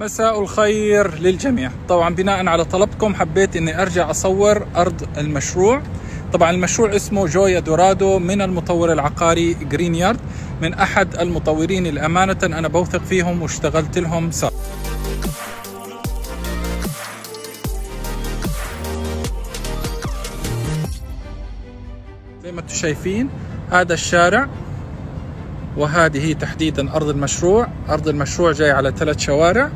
مساء الخير للجميع. طبعا بناء على طلبكم حبيت إني أرجع أصور أرض المشروع. طبعا المشروع اسمه جويا دورادو من المطور العقاري جرين يارد من أحد المطورين اللي امانه أنا بوثق فيهم واشتغلت لهم سابقا زي ما أنتم شايفين هذا الشارع وهذه تحديدا أرض المشروع. أرض المشروع جاي على ثلاث شوارع.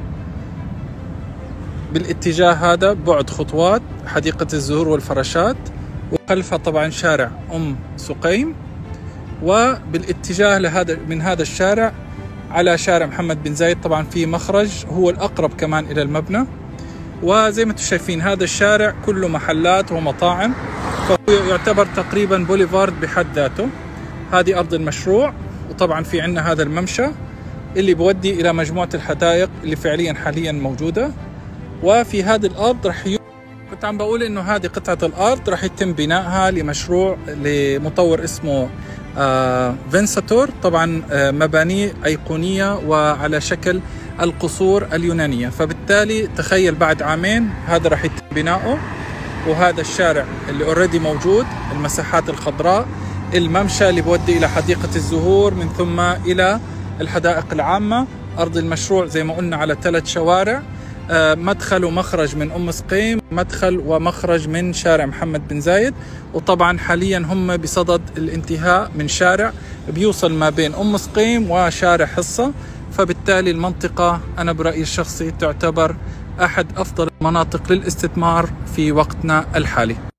بالاتجاه هذا بعد خطوات حديقة الزهور والفراشات وخلفها طبعا شارع أم سقيم وبالاتجاه لهذا من هذا الشارع على شارع محمد بن زايد طبعا في مخرج هو الأقرب كمان إلى المبنى. وزي ما أنتم شايفين هذا الشارع كله محلات ومطاعم فهو يعتبر تقريبا بوليفارد بحد ذاته. هذه أرض المشروع وطبعا في عندنا هذا الممشى اللي بودي إلى مجموعة الحدائق اللي فعليا حاليا موجودة. وفي هذه الأرض رح ي... كنت عم بقول إنه هذه قطعة الأرض رح يتم بنائها لمشروع لمطور اسمه آه فينساتور طبعا آه مباني أيقونية وعلى شكل القصور اليونانية. فبالتالي تخيل بعد عامين هذا رح يتم بناؤه وهذا الشارع اللي already موجود المساحات الخضراء الممشى اللي بودي إلى حديقة الزهور من ثم إلى الحدائق العامة. أرض المشروع زي ما قلنا على ثلاث شوارع. مدخل ومخرج من أم سقيم مدخل ومخرج من شارع محمد بن زايد. وطبعا حاليا هم بصدد الانتهاء من شارع بيوصل ما بين أم سقيم وشارع حصة. فبالتالي المنطقة أنا برأيي الشخصي تعتبر أحد أفضل المناطق للاستثمار في وقتنا الحالي.